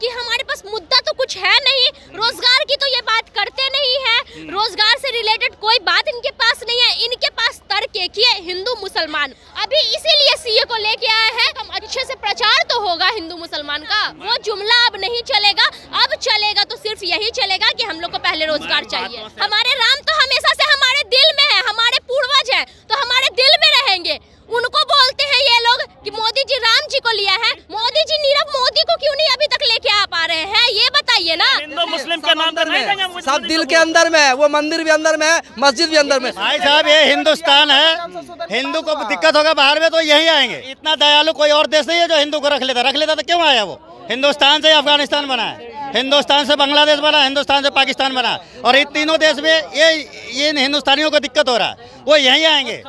कि हमारे पास मुद्दा तो कुछ है नहीं। रोज़गार की तो ये बात करते नहीं है। रोज़गार से रिलेटेड कोई बात इनके पास नहीं है। इनके पास तर्क एक ही है हिंदू मुसलमान। अभी इसीलिए सीए को लेके आए हैं। हम अच्छे से प्रचार तो होगा हिंदू मुसलमान का। वो जुमला अब नहीं चलेगा। अब चलेगा तो सिर्फ़ यही चलेगा कि हम लोग को पहले रोज़गार चाहिए। हमारे राम तो हमेशा से हमारे दिल में है हमारे पूर्वज है तो हमारे दिल में रहेंगे। उनको बोलते हैं ये लोग कि मोदी जी राम जी को लिया है। मोदी जी नीरव मोदी को क्यों नहीं अभी तक लेके आ पा रहे हैं? ये बताइए ना। हिंदू मुस्लिम के नाम देंगे मुझे सब दिल के अंदर में है वो मंदिर भी अंदर में है मस्जिद भी अंदर में। भाई साहब ये हिंदुस्तान है। हिंदू को दिक्कत होगा बाहर में तो यही आएँगे। इतना दयालु कोई और देश नहीं है जो हिंदू को रख लेता। रख लेता तो क्यों आया वो? हिंदुस्तान से अफ़गानिस्तान बना है। हिंदुस्तान से बांग्लादेश बना हिंदुस्तान से पाकिस्तान बना और इन तीनों देश में ये ये इन हिंदुस्तानियों को दिक्कत हो रहा है। वो यहीं आएँगे।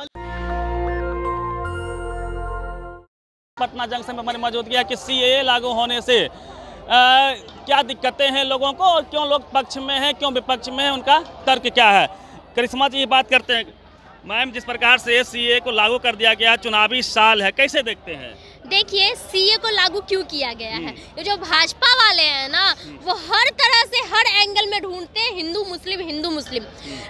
पटना जंक्शन पर हमारी मौजूदगी है कि सीए लागू होने से आ, क्या दिक्कतें हैं लोगों को और क्यों लोग पक्ष में हैं क्यों विपक्ष में हैं उनका तर्क क्या है? करिश्मा जी ये बात करते हैं। मैम जिस प्रकार से सी को लागू कर दिया गया चुनावी साल है कैसे देखते हैं? देखिए सीए को लागू क्यों किया गया है? ये जो भाजपा वाले हैं ना वो हर तरह से हर एंगल में ढूंढते हैं हिंदू मुस्लिम हिंदू मुस्लिम।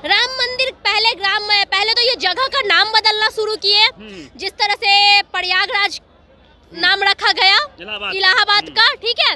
राम मंदिर पहले राम पहले तो ये जगह का नाम बदलना शुरू किए। जिस तरह से प्रयागराज नाम रखा गया इलाहाबाद। का। ठीक है?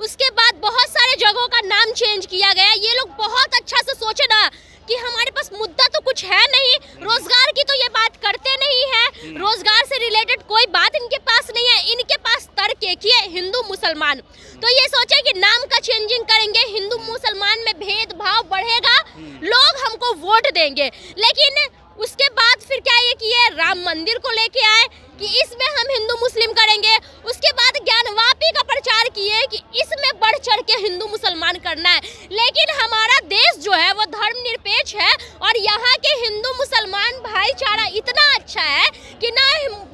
उसके बाद बहुत सारे जगहों का नाम चेंज किया गया ये लोग बहुत अच्छा से सोचे ना कि हमारे पास मुद्दा तो कुछ है नहीं रोज़गार की तो ये बात करते नहीं है रोज़गार से रिलेटेड कोई बात इनके पास नहीं है इनके पास तर्क एक ही है हिंदू मुसलमान तो ये सोचे कि नाम का चेंजिंग करेंगे हिंदू मुसलमान में भेदभाव बढ़ेगा लोग हमको वोट देंगे लेकिन उसके बाद फिर क्या ये किए राम मंदिर को लेके आए कि इसमें हम हिंदू मुस्लिम करेंगे उसके बाद ज्ञानवापी का प्रचार किए कि इसमें बढ़ चढ़ के हिंदू मुसलमान करना है। लेकिन हमारा देश जो है वो धर्मनिरपेक्ष है और यहाँ के हिंदू मुसलमान भाईचारा इतना अच्छा है कि ना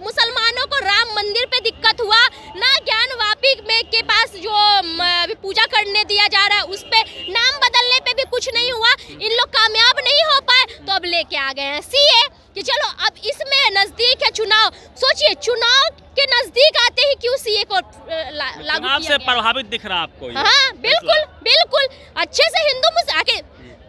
मुसलमानों को राम मंदिर पे दिक्कत हुआ ना ज्ञानवापी में के पास जो म, अभी पूजा करने दिया जा रहा है उस पे नाम बदलने पे भी कुछ नहीं हुआ इन लोग कामयाब नहीं हो पाए तो अब लेके आ गए हैं सीए कि चलो अब इसमें नज़दीक है चुनाव सोचिए चुनाव के नज़दीक आते ही क्यों सीए को अ, ला, लागू चुनाव किया से गया? प्रभावित दिख रहा आपको हाँ बिल्कुल बिल्कुल। अच्छे से हिंदू मुस्लिम आके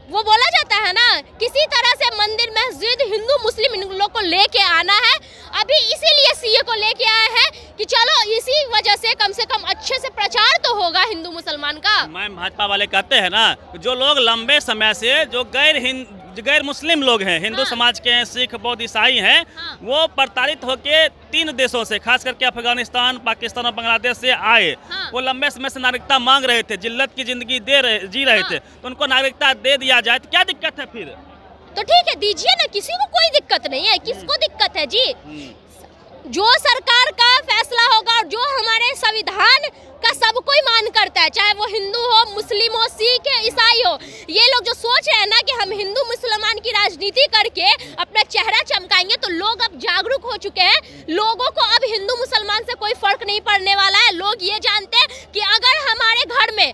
वो बोला जाता है ना किसी तरह से मंदिर मस्जिद हिंदू मुस्लिम इन लोग को लेके आना है। अभी इसीलिए सीए को लेके आए हैं कि चलो इसी वजह से कम से कम अच्छे से प्रचार तो होगा हिंदू मुसलमान का। मैम भाजपा वाले कहते हैं ना जो लोग लंबे समय से जो गैर हिंद गैर मुस्लिम लोग हैं हिंदू हाँ। समाज के हैं सिख बौद्ध ईसाई हैं हाँ। वो प्रताड़ित होकर तीन देशों से खास करके अफ़गानिस्तान पाकिस्तान और बांग्लादेश से आए हाँ। वो लंबे समय से नागरिकता मांग रहे थे जिल्लत की ज़िंदगी दे रहे जी रहे हाँ। थे तो उनको नागरिकता दे दिया जाए तो क्या दिक्कत है फिर तो ठीक है दीजिए ना किसी को कोई दिक्कत नहीं है किसको दिक्कत है जी जो सरकार का फैसला होगा और जो हमारे संविधान का सब कोई मान करता है चाहे वो हिंदू हो मुस्लिम हो सिख है ईसाई हो ये लोग जो सोच रहे हैं ना कि हम हिंदू मुसलमान की राजनीति करके अपना चेहरा चमकाएँगे तो लोग अब जागरूक हो चुके हैं। लोगों को अब हिंदू मुसलमान से कोई फ़र्क नहीं पड़ने वाला है। लोग ये जानते हैं कि अगर हमारे घर में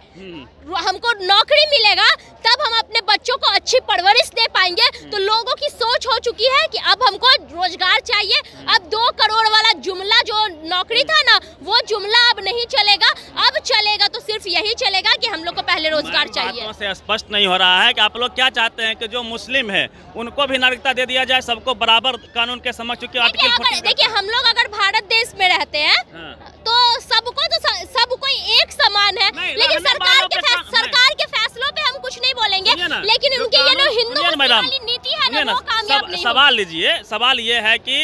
हमको नौकरी मिलेगा तब हम अपने बच्चों को अच्छी परवरिश दे पाएँगे तो लोगों की सोच हो चुकी है कि अब हमको रोज़गार चाहिए अब दो करोड़ वाला जुमला जो नौकरी था ना वो जुमला अब नहीं चलेगा अब चलेगा तो सिर्फ़ यही चलेगा कि हम लोग को पहले रोज़गार मैम, चाहिए बातों से स्पष्ट नहीं हो रहा है कि आप लोग क्या चाहते हैं कि जो मुस्लिम है उनको भी नागरिकता दे दिया जाए सबको बराबर कानून के समक्ष चूँकि देखिए आर्टिकल देखिए हम लोग अगर भारत देश में रहते हैं हाँ। तो सबको तो स- सब कोई एक समान है। लेकिन सरकार के सरकार के फैसलों पे हम कुछ नहीं बोलेंगे। लेकिन उनकी ये जो हिंदू नीति है ना सवाल लीजिए सवाल ये है कि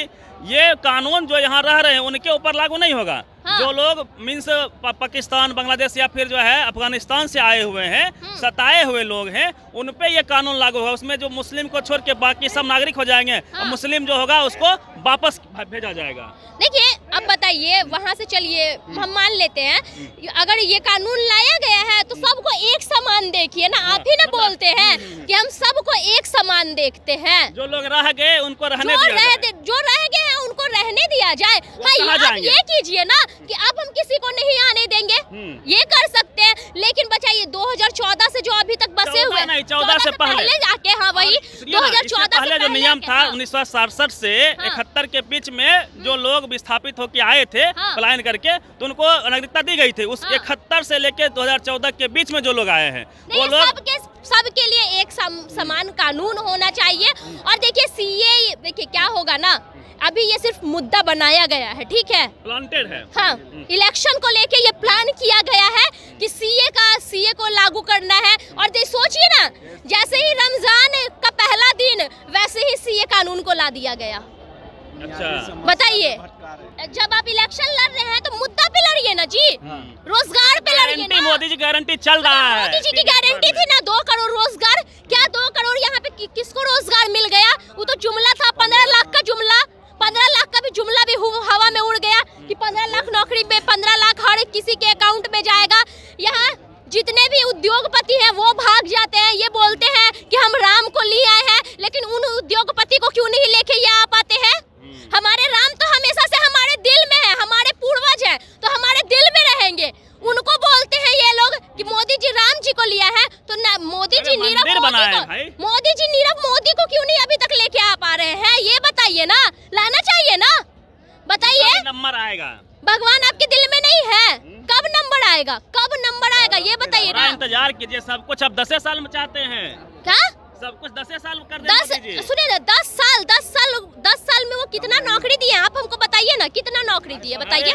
ये कानून जो यहाँ रह रहे हैं उनके ऊपर लागू नहीं होगा। हाँ। जो लोग मीन्स पाकिस्तान बांग्लादेश या फिर जो है अफ़गानिस्तान से आए हुए हैं हम्म। सताए हुए लोग हैं उन पे ये कानून लागू होगा उसमें जो मुस्लिम को छोड़ के बाकी सब नागरिक हो जाएँगे और हाँ। मुस्लिम जो होगा उसको वापस भेजा जाएगा देखिए अब बताइए वहाँ से चलिए हम मान लेते हैं अगर ये कानून लाया गया है तो सबको एक समान देखिए ना आप ही ना मतलब- बोलते हैं कि हम सबको एक समान देखते हैं। जो लोग रह गए उनको रहने जो दिया रह जो रह गए हैं उनको रहने दिया जाए। हाँ ये- आप ये कीजिए ना कि अब हम किसी को नहीं आने देंगे। ये ये कर सकते हैं लेकिन बचाइए 2014 से जो अभी तक बसे हुए नहीं, चौदह से पहले। जाके हाँ वही सुनिए दो ना, हज़ार इससे चौदह पहले जो नियम था उन्नीस सौ से ऐसी इकहत्तर के बीच में जो लोग विस्थापित होकर आए थे हाँ। पलायन करके तो उनको नागरिकता दी गई थी उस हाँ। इकहत्तर से लेके 2014 के बीच में जो लोग आए हैं वो लोग सबके लिए एक सम, समान कानून होना चाहिए। और देखिए सीए देखिए क्या होगा ना? अभी ये सिर्फ़ मुद्दा बनाया गया है ठीक है? प्लांटेड है। हाँ इलेक्शन को लेके ये प्लान किया गया है कि सीए का सीए को लागू करना है। और सोचिए ना जैसे ही रमज़ान का पहला दिन वैसे ही सीए कानून को ला दिया गया। अच्छा। बताइए जब आप इलेक्शन लड़ रहे हैं तो मुद्दा पे लड़िए ना जी। रोज़गार पे लड़िए गारंटी मोदी जी गारंटी चल रहा है। मोदी जी की गारंटी थी ना दो करोड़ रोज़गार। क्या दो करोड़ यहाँ पे कि, किसको रोज़गार मिल गया? वो तो जुमला था पंद्रह लाख का जुमला। पंद्रह लाख का भी जुमला भी हवा में उड़ गया कि पंद्रह लाख नौकरी पे पंद्रह लाख हर किसी के अकाउंट में जाएगा। यहाँ जितने भी उद्योगपति हैं वो भाग जाते हैं। ये बोलते हैं कि हम राम को लिए आए हैं लेकिन उन उद्योगपति को क्यों नहीं लेके ये आ पाते हैं? हमारे राम तो हमेशा से हमारे दिल में है हमारे पूर्वज हैं तो हमारे दिल में रहेंगे उनको बोलते हैं ये लोग कि मोदी जी राम जी को लिया है तो मोदी जी नीरव मोदी को मोदी जी नीरव मोदी को क्यों नहीं अभी तक लेके आ पा रहे हैं? ये बताइए ना लाना चाहिए ना? बताइए। नंबर आएगा। भगवान आपके दिल में नहीं है। कब नंबर आएगा? कब नंबर आएगा? ये बताइए ना। इंतज़ार कीजिए सब कुछ अब दसे साल में चाहते हैं। क्या? सब कुछ दसे साल कर दस सुनिए ना दस साल दस साल दस साल में वो कितना नौकरी दिए आप हमको बताइए ना कितना नौकरी दिए बताइए।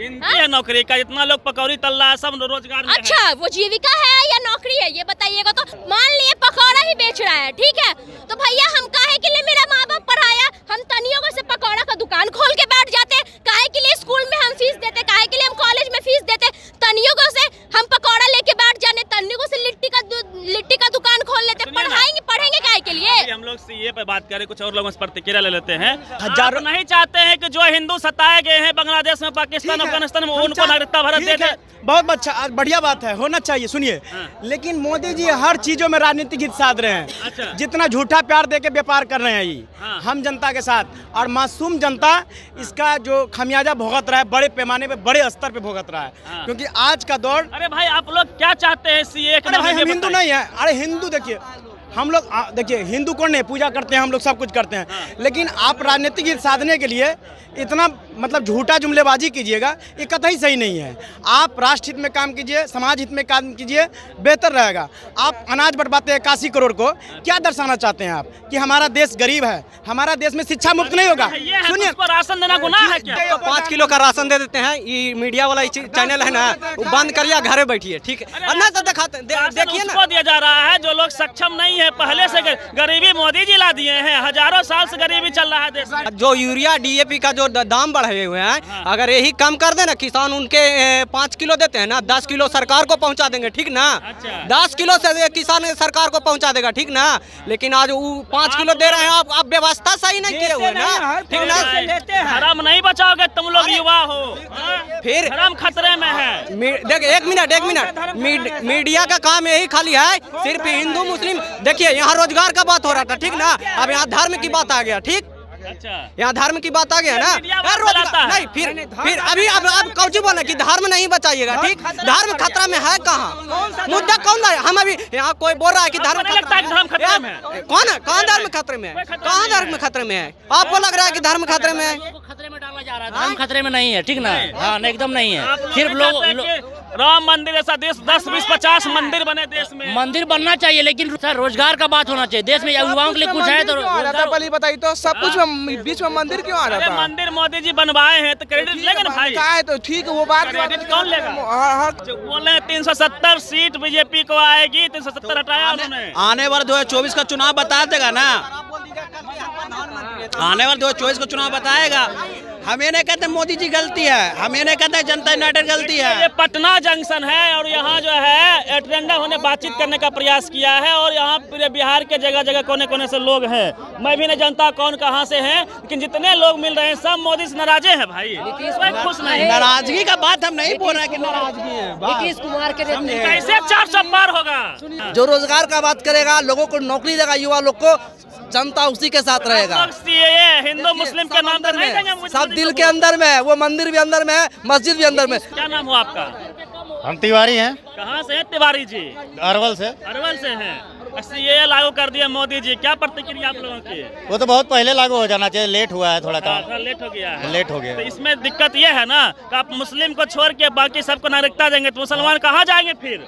गिनती है? नौकरी का इतना लोग पकौड़ी तल रहा है सब रोज़गार में है। अच्छा वो जीविका है या नौकरी है ये बताइएगा तो। मान लिए पकौड़ा ही बेच रहा है ठीक है? तो भैया हम काहे के लिए मेरा माँ बाप पढ़ाया? हम तनियों को से पकौड़ा का दुकान खोल के बैठ जाते काहे के लिए स्कूल में हम फ़ीस देते काहे के लिए हम कॉलेज में फ़ीस देते तनियों को से हम पकौड़ा लेके बैठ जाने तनियों को से लिट्टी का दु- लिट्टी का दुकान खोल लेते सुनिए ना। पढ़ाएँगे पढ़ेंगे काहे के लिए अभी हम लोग सीए पे बात करें कुछ और लोगों से प्रतिक्रिया ले लेते हैं। हजारों- नहीं चाहते हैं कि जो हिंदू सताए गए हैं बांग्लादेश में पाकिस्तान अफ़गानिस्तान में उनको नागरिकता भारत दे दे। बहुत अच्छा बढ़िया बात है होना चाहिए सुनिए। हाँ। लेकिन मोदी जी हर चीज़ों में राजनीतिक हित साध रहे हैं। अच्छा। जितना झूठा प्यार दे के व्यापार कर रहे हैं ये हाँ। हम जनता के साथ। और मासूम जनता इसका जो खमियाजा भुगत रहा है बड़े पैमाने पे बड़े स्तर पे भुगत रहा है। हाँ। क्योंकि आज का दौर अरे भाई आप लोग क्या चाहते हैं सीए अरे भाई हम हिंदू नहीं है। अरे हिंदू देखिए। हम लोग देखिए हिंदू कौन नहीं पूजा करते हैं हम लोग सब कुछ करते हैं। लेकिन आप राजनीतिक साधने के लिए इतना मतलब झूठा जुमलेबाजी कीजिएगा ये कतई सही नहीं है। आप राष्ट्र हित में काम कीजिए समाज हित में काम कीजिए बेहतर रहेगा। आप अनाज बंटवाते हैं इक्यासी करोड़ को क्या दर्शाना चाहते हैं आप? कि हमारा देश गरीब है हमारा देश में शिक्षा मुफ़्त नहीं होगा? सुनिए। तो राशन देना गुनाह है क्या? तो पाँच किलो का राशन दे देते हैं ये मीडिया वाला चैनल है ना वो बंद करिए घरे बैठिए ठीक है? ना तो दिखाते देखिए ना। दिया जा रहा है जो लोग सक्षम नहीं है पहले से गरीबी मोदी जी ला दिए हैं हज़ारों साल से गरीबी चल रहा है देश जो यूरिया डीएपी का जो दाम बढ़े हुए हैं। हाँ। अगर यही कम कर दे ना किसान उनके पाँच किलो देते हैं ना दस किलो सरकार को पहुँचा देंगे ठीक ना? अच्छा। दस किलो से किसान सरकार को पहुँचा देगा ठीक ना? लेकिन आज वो पाँच किलो दे रहे हैं आप आप व्यवस्था सही नहीं किए हुए ना? ठीक ना? धर्म नहीं बचाओगे तुम लोग युवा हो। हाँ? फिर- धर्म खतरे में है। देख एक मिनट एक मिनट। मीडिया का काम यही खाली है सिर्फ़ हिंदू मुस्लिम। देखिए यहाँ रोज़गार का बात हो रहा था ठीक ना? अब यहाँ धर्म की बात आ गया ठीक? अच्छा। यहाँ धर्म की बात आ गया ना? है। नहीं फिर फिर अभी अब अब कौची बोले कि धर्म नहीं बचाइएगा ठीक? धर्म खतरा में है कहाँ? मुद्दा कौन है हम अभी यहाँ कोई बोल रहा है कि धर्म लगता है कि धर्म खतरे में है? यार, कौन धर्म खतरे में खतरे कहाँ धर्म खतरे में है? आपको लग रहा है की धर्म खतरे में खतरे में डाला जा रहा है। धर्म खतरे में नहीं है ठीक ना? हाँ एकदम नहीं है। सिर्फ़ लोग राम मंदिर ऐसा देश दस बीस पचास मंदिर बने देश में। मंदिर बनना चाहिए लेकिन सर रोज़गार का बात होना चाहिए। देश में युवाओं के लिए कुछ है तो बताई तो सब कुछ में बीच में मंदिर क्यों आ रहा है मंदिर मोदी जी बनवाए हैं तो क्रेडिट लेंगे ना भाई? है तो ठीक है वो बात क्रेडिट कौन लेगा? हर जो बोले तीन सौ सत्तर सीट बीजेपी को आएगी तीन सौ सत्तर हटाया उन्होंने। आने वाला दो हज़ार चौबीस का चुनाव बता देगा ना? आने वाले दो हज़ार चौबीस का चुनाव बताएगा। हम ये नहीं कहते मोदी जी गलती है हम ये नहीं कहते जनता यूनाइटेड गलती है। ये पटना जंक्शन है और यहाँ जो है एटेंडा होने बातचीत करने का प्रयास किया है और यहाँ पूरे बिहार के जगह जगह कोने कोने से लोग हैं। मैं भी नहीं जानता कौन कहाँ से है लेकिन जितने लोग मिल रहे हैं सब मोदी से नाराजे हैं भाई। खुश नहीं। नाराज़गी का बात हम नहीं बोल रहे की नाराज़गी है। नीतीश कुमार के कैसे चार सौ पार होगा। जो रोज़गार का बात करेगा लोगों को नौकरी देगा युवा लोग को जनता उसी के साथ रहेगा। हिंदू मुस्लिम के नाम पर नहीं सब दिल के अंदर में है वो मंदिर भी अंदर में है मस्जिद भी अंदर में। क्या नाम हो आपका? हम तिवारी हैं। कहाँ से हैं तिवारी जी? अरवल से। अरवल से हैं। सीएए लागू कर दिया मोदी जी क्या प्रतिक्रिया आप लोगों की? वो तो बहुत पहले लागू हो जाना चाहिए लेट हुआ है थोड़ा हाँ, काम। लेट हो गया है। लेट हो गया तो इसमें दिक्कत ये है ना कि आप मुस्लिम को छोड़ के बाकी सबको नागरिकता देंगे तो मुसलमान कहाँ जाएँगे फिर?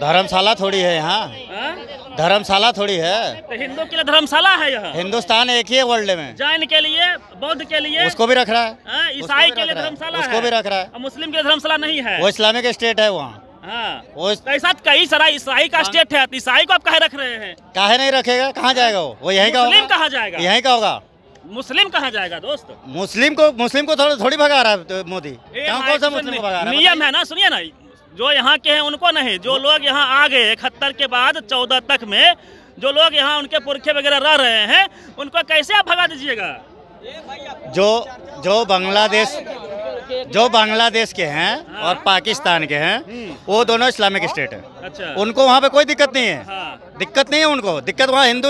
धर्मशाला थोड़ी है यहाँ। हाँ? धर्मशाला थोड़ी है। तो हिंदू के लिए धर्मशाला है यहाँ? हिंदुस्तान एक ही है वर्ल्ड में। जैन के लिए बौद्ध के लिए? उसको भी रख रहा है। हाँ, ईसाई के लिए। धर्मशाला उसको भी रख रहा है। मुस्लिम के लिए धर्मशाला नहीं है। वो इस्लामिक स्टेट है वहाँ। हाँ। वो तो ऐसा कई सारा ईसाई का स्टेट है। तो ईसाई को आप कहे रख रहे हैं? काहे नहीं रखेगा? कहाँ जाएगा वो? वो यहीं का मुस्लिम होगा। कहाँ जाएगा? यहीं का होगा। मुस्लिम कहाँ जाएगा दोस्त? मुस्लिम को मुस्लिम को थोड़ी थोड़ी भगा रहा है तो मोदी। कौन सा मुस्लिम को भगा रहा है नियम है ना सुनिए ना। जो यहाँ के हैं उनको नहीं जो लोग यहाँ आ गए इकहत्तर के बाद चौदह तक में जो लोग यहाँ उनके पुरखे वगैरह रह रहे हैं उनको कैसे आप भगा दीजिएगा? जो जो बांग्लादेश जो बांग्लादेश के हैं और पाकिस्तान के हैं वो दोनों इस्लामिक स्टेट है। अच्छा। उनको वहाँ पे कोई दिक्कत नहीं है। हाँ। दिक्कत नहीं है उनको। दिक्कत वहाँ हिंदू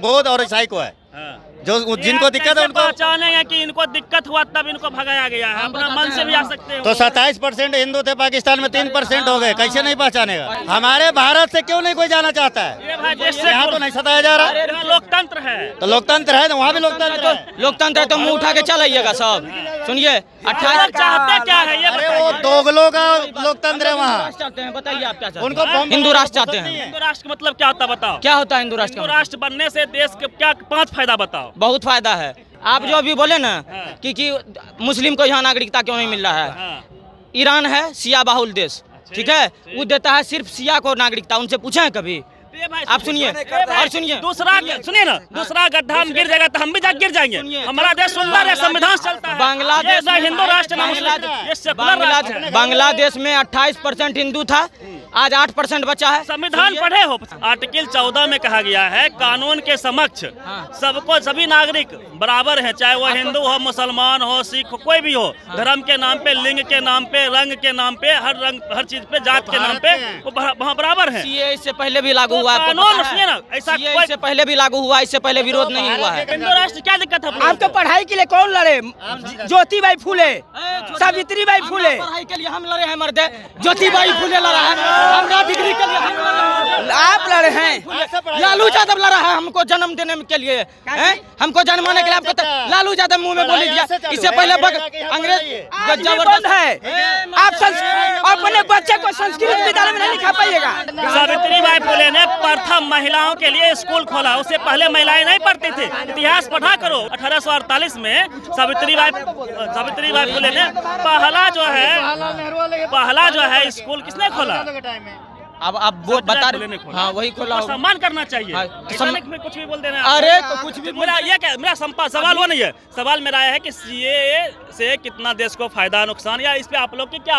बौद्ध और ईसाई को है। हाँ। जो जिनको दिक्कत है उनको पहचानेंगे कि इनको दिक्कत हुआ तब इनको भगाया गया है? अपना मन से भी आ सकते हो। तो सत्ताईस परसेंट हिंदू थे पाकिस्तान में तीन परसेंट हो गए। कैसे नहीं पहचानेगा? हमारे भारत से क्यों नहीं कोई जाना चाहता है? यहाँ तो नहीं सताया जा रहा। लोकतंत्र है। तो लोकतंत्र है तो वहाँ भी लोकतंत्र है। लोकतंत्र है तो मुँह उठा के चल आइएगा सब। सुनिए चाहते क्या है ये अरे वो दोगलों का लोकतंत्र है वहाँ। चाहते हैं बताइए आप क्या चाहते उनको हैं हिंदू राष्ट्र चाहते हैं। हिंदू राष्ट्र मतलब क्या होता है बताओ। क्या होता है हिंदू राष्ट्र हिंदू राष्ट्र बनने से देश के क्या पाँच फ़ायदा बताओ। बहुत फ़ायदा है। आप जो अभी बोले ना कि कि मुस्लिम को यहाँ नागरिकता क्यों नहीं मिल रहा है? हाँ। ईरान है सिया बाहुल देश। ठीक है? वो देता है सिर्फ़ सिया को नागरिकता उनसे पूछे हैं कभी आप सुनिए और सुनिए। दूसरा सुनिए। ना दूसरा गड्ढा हम गिर जाएगा तो हम भी जा गिर जाएँगे। हमारा देश सुंदर है संविधान चलता है। बांग्लादेश हिंदू राष्ट्र है। बांग्लादेश में 28 परसेंट हिंदू था आज आठ परसेंट बचा है। संविधान पढ़े हो आर्टिकल चौदह में कहा गया है कानून के समक्ष सबको सभी नागरिक बराबर है चाहे वो हिंदू हो मुसलमान हो सिख कोई भी हो धर्म के नाम पे लिंग के नाम पे रंग के नाम पे हर रंग हर चीज़ पे जात के नाम पे वो वहाँ बराबर है। इससे पहले भी लागू हुआ कानून सुनिए ना, ऐसा इससे पहले भी लागू हुआ इससे पहले विरोध नहीं हुआ है। हिंदू राष्ट्र क्या दिक्कत है आप आपको पढ़ाई के लिए कौन लड़े? ज्योतिबाई फूले। सावित्रीबाई फूले। पढ़ाई के लिए हम लड़े हैं मर्दे। ज्योतिबाई फूले लड़ा है। हमरा डिग्री के लिए हम लड़े हैं। आप लड़े हैं। लालू यादव लड़ा है हमको जन्म देने के लिए हैं? हमको जन्माने के लिए आपको तो लालू यादव मुँह में बोली दिया। इससे पहले बग अंग्रेज़ बंद है। आप अपने बच्चे को संस्कृत विद्यालय में नहीं लिखा पाइएगा। सावित्रीबाई फुले ने प्रथम महिलाओं के लिए स्कूल खोला। उससे पहले महिलाएँ नहीं पढ़ती थी। इतिहास पढ़ा करो। 1848 में सावित्री बाई सावित्रीबाई सावित्रीबाई फुले ने पहला जो है पहला जो है स्कूल किसने खोला? diamond. अब आप वो बता खोला। हाँ वही खोला। सम्मान करना चाहिए। हाँ, कुछ भी बोल देना अरे तो कुछ भी मेरा ये क्या मेरा संपा सवाल वो नहीं है। सवाल मेरा है कि सीए से कितना देश को फ़ायदा नुकसान या इस पे आप लोग की क्या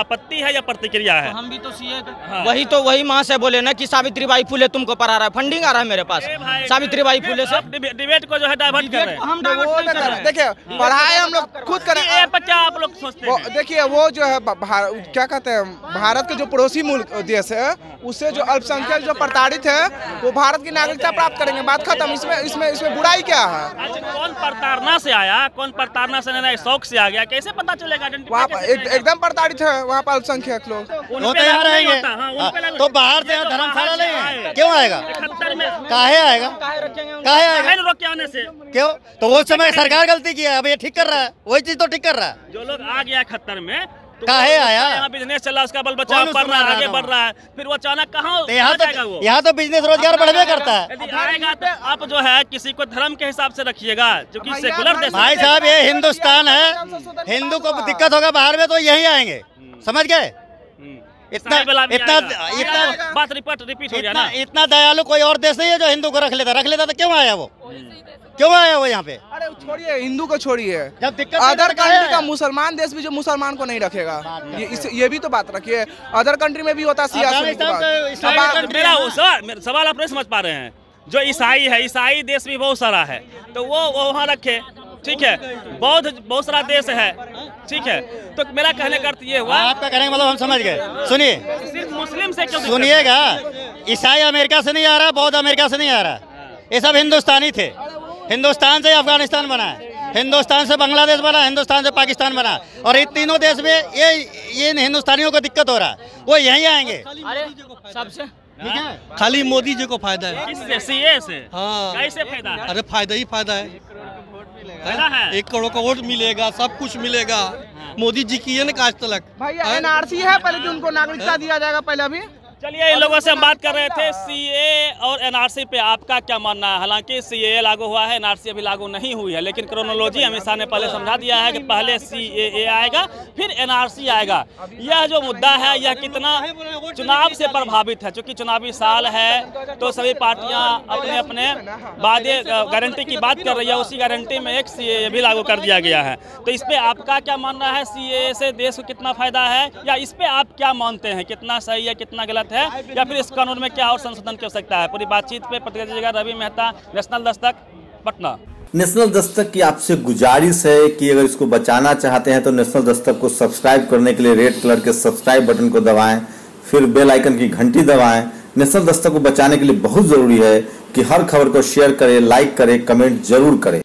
आपत्ति है या प्रतिक्रिया है? हम भी तो सीए हाँ। वही तो वही माँ से बोले ना कि सावित्रीबाई फुले तुमको पढ़ा रहा है। फंडिंग आ रहा है मेरे पास। ए भाई, सावित्रीबाई फुले से डिबेट को जो है डाइवर्ट कर रहे हैं। हम डाइवर्ट नहीं कर रहे हैं। देखिए पढ़ाई हम लोग खुद करें। क्या आप लोग सोचते हैं? देखिए वो जो है क्या कहते हैं भारत के जो पड़ोसी मुल्क देश है उससे जो अल्पसंख्यक जो प्रताड़ित है वो भारत की नागरिकता प्राप्त करेंगे। बात खत्म इसमें इसमें इसमें बुराई क्या है? कौन प्रताड़ना से आया? कौन प्रताड़ना से नहीं शौक से आ गया? कैसे पता चलेगा? वहाँ पर एकदम प्रताड़ित है वहाँ पर अल्पसंख्यक लोग। तो हाँ, हाँ, तो बाहर से तो धर्मशाला नहीं है। क्यों आएगा? काहे आएगा? काहे आएगा? रोक के आने से? क्यों? तो वो समय सरकार गलती किया है। अब ये ठीक कर रहा है। वही चीज़ तो ठीक कर रहा है। जो लोग आ गया खत्तर में काहे आया? यहाँ बिज़नेस चल उसका बल बच्चा पढ़ रहा है आगे बढ़ रहा है। फिर वो अचानक कहाँ तो यहाँ जाएगा वो? तो यहाँ तो बिज़नेस रोज़गार बढ़वे करता है। आएगा तो आप जो है किसी को धर्म के हिसाब से रखिएगा जो कि सेकुलर देश भाई साहब ये हिंदुस्तान है। हिंदू को दिक्कत होगा बाहर में तो यही आएँगे। समझ गए? हम्म। इतना इतना इतना बात रिपीट रिपीट हो गया ना। इतना दयालु कोई और देश नहीं है जो हिंदू को रख लेता। रख लेता तो क्यों आया वो? क्यों आया वो यहाँ पे? अरे छोड़िए हिंदू को छोड़िए। जब दिक्कत अदर है तो कंट्री का मुसलमान देश भी जो मुसलमान को नहीं रखेगा। ये इस, ये भी तो बात रखिए। अदर कंट्री में भी होता है सियासत मेरा सवाल सवाल आप नहीं समझ पा रहे हैं। जो ईसाई है ईसाई देश भी बहुत सारा है। तो वो वो वहाँ रखे। ठीक है? बौद्ध बहुत सारा देश है। ठीक है? तो मेरा कहने का अर्थ ये हुआ आपका कहने का मतलब हम समझ गए। सुनिए। सिर्फ़ मुस्लिम से क्यों सुनिएगा। ईसाई अमेरिका से नहीं आ रहा बौद्ध अमेरिका से नहीं आ रहा। ये सब हिंदुस्तानी थे। हिंदुस्तान से अफ़गानिस्तान बना है। हिंदुस्तान से बांग्लादेश बना हिंदुस्तान से पाकिस्तान बना और इन तीनों देश में ये ये इन हिंदुस्तानियों को दिक्कत हो रहा है। वो यहीं आएँगे। अरे सबसे ठीक है? खाली मोदी जी को फ़ायदा है। किससे? सीए से? हाँ। कैसे फ़ायदा है? अरे फ़ायदा ही फ़ायदा है। फ़ायदा है? एक करोड़ का वोट मिलेगा सब कुछ मिलेगा। मोदी जी की है ना आज तक भैया एनआरसी है पहले कि उनको नागरिकता दिया जाएगा पहले अभी। चलिए इन लोगों से हम बात कर रहे थे सीए और एनआरसी पे। आपका क्या मानना है? हालाँकि सीए लागू हुआ है एनआरसी अभी लागू नहीं हुई है लेकिन क्रोनोलॉजी अमित शाह ने पहले समझा दिया है कि पहले सीएए आएगा फिर एनआरसी आएगा। यह जो मुद्दा है यह कितना चुनाव से प्रभावित है? क्योंकि चुनावी साल है तो सभी पार्टियाँ अपने अपने वादे गारंटी की बात कर रही है उसी गारंटी में एक सीए भी लागू कर दिया गया है। तो इस पे आपका क्या मानना है? सीए से देश को कितना फ़ायदा है? या इस पे आप क्या मानते हैं? कितना सही है कितना गलत है? या फिर इस कानून में क्या और संशोधन की आवश्यकता है? पूरी बातचीत पे दीजिएगा रवि मेहता, नेशनल दस्तक, पटना। नेशनल दस्तक की आपसे गुजारिश है कि अगर इसको बचाना चाहते हैं तो नेशनल दस्तक को सब्सक्राइब करने के लिए रेड कलर के सब्सक्राइब बटन को दबाएँ, फिर बेल आइकन की घंटी दबाएँ। नेशनल दस्तक को बचाने के लिए बहुत ज़रूरी है कि हर खबर को शेयर करें, लाइक करें, कमेंट ज़रूर करें।